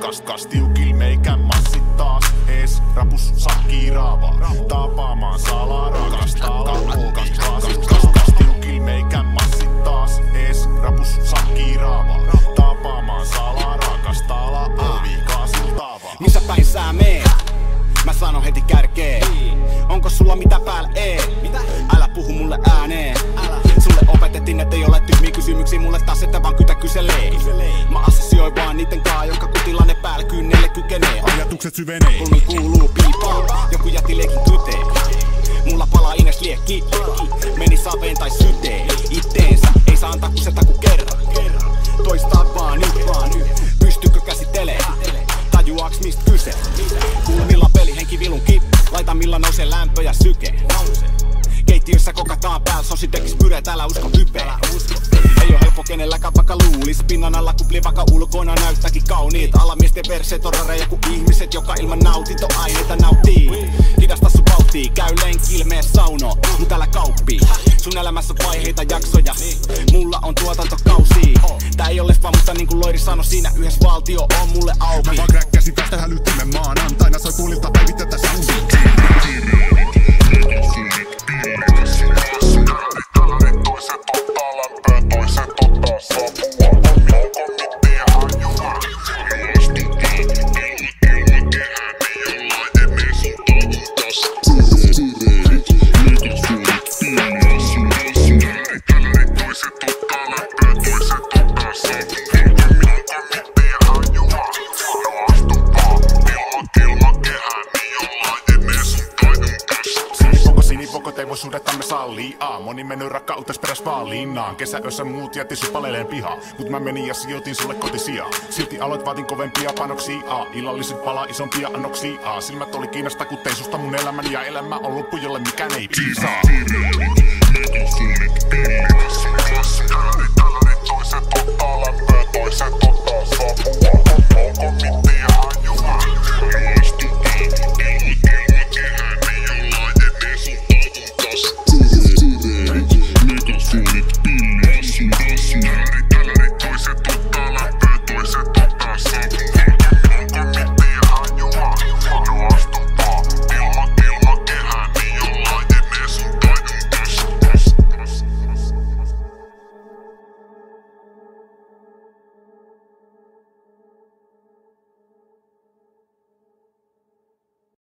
Kas, kas tiukil meikä massit taas ees rapus sakki raavaa. Tapaamaan salaa rakastaa. Kas, kas, kas tiukil meikä massit taas ees rapus sakki raavaa. Tapaamaan salaa rakastaa ovi. Kaasiltavaa. Missä päin sä meet? Mä sanon heti kärkeen. Onko sulla mitä päällä? Ei. Mitä? Älä puhu mulle ääneen. Älä. Sulle opetettiin, ettei ole tyhmiä kysymyksiä mulle taas, että vaan kytä kyselee. Mä assosioin vaan niitten kaa, jonka Ajatukset syvenee. Kulmi kuuluu piipaa, joku jätti leikin kyteen. Mulla palaa Ines liekki, meni saveen tai syteen. Itteensä ei saa antaa kuseta ku kerran. Toistaa vaan nyt, vaan. Pystykö käsittelee? Tajuaaks mistä kyse? Kulmilla pelihenki vilunki, laita millä nousee lämpö ja syke. Keittiössä kokataan päällä, sositekis pyreet, älä usko luulis Pinnan alla kupli vaikka ulkona näyttääkin kauniit. Alamiesten verseet on rareja kuin ihmiset Joka ilman nautintoaineita nauttii. Hidasta sun vauhtii, käy lenkillä, mee sauno Mut älä kauppii. Sun elämässä on vaiheita, jaksoja. Mulla on tuotantokausi. Tää ei ole leffa, mutta niin kuin Loiri sanoi Siinä yhdessä valtio on mulle auki. Mä vaan tästä hälyttimen Sinipoko, sinipoko, teimosuudettamme saa liiaa Moni mennyt rakkautes peräs vaan linnaan Kesäössä muut jätti sut paleleen pihaa Mut mä menin ja sijoitin sulle kotisijaa Silti aloit vaatin kovempia panoksia. A. Illalliset palaa isompia annoksia. A. Silmät oli kiinasta kun tein susta mun elämäni. Ja elämä on loppu jolle mikään ei piisaa